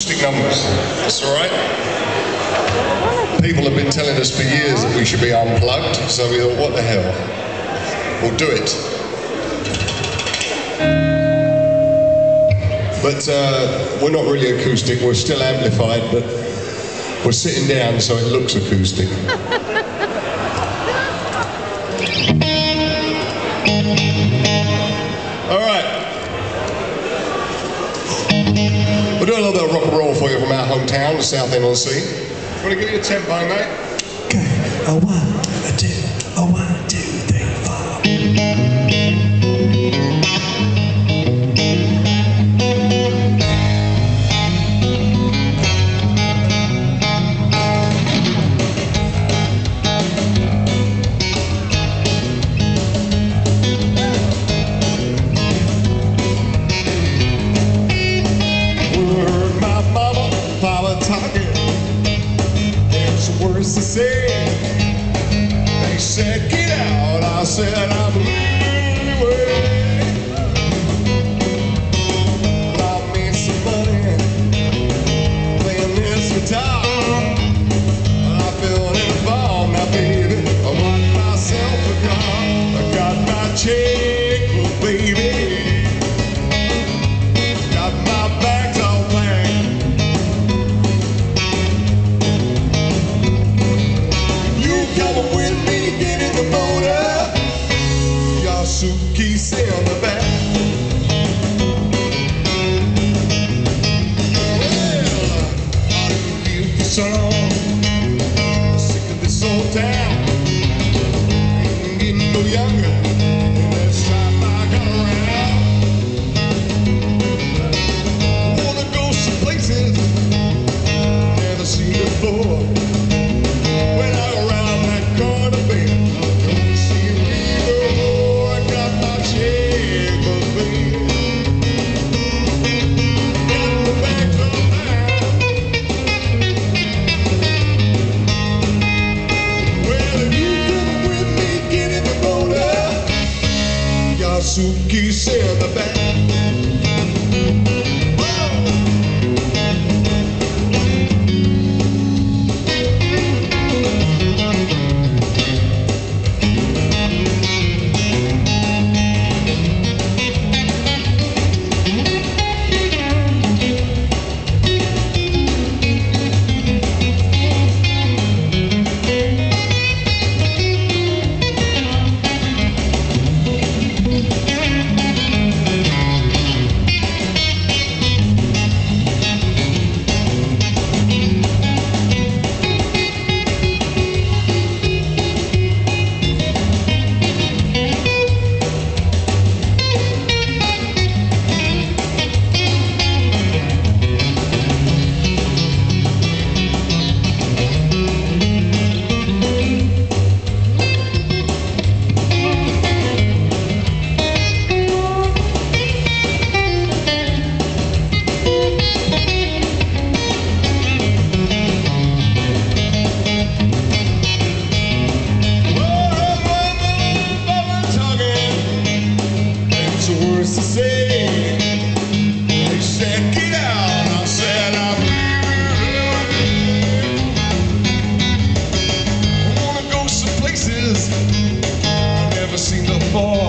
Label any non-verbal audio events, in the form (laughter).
acoustic numbers. That's all right. People have been telling us for years that we should be unplugged, so we thought, what the hell? We'll do it. But uh, we're not really acoustic, we're still amplified, but we're sitting down so it looks acoustic. (laughs) from our hometown, the Southend-on-Sea. Want to give you a tempo, mate? Okay, a one, a two, out. I said, I'm so. geese in the back. before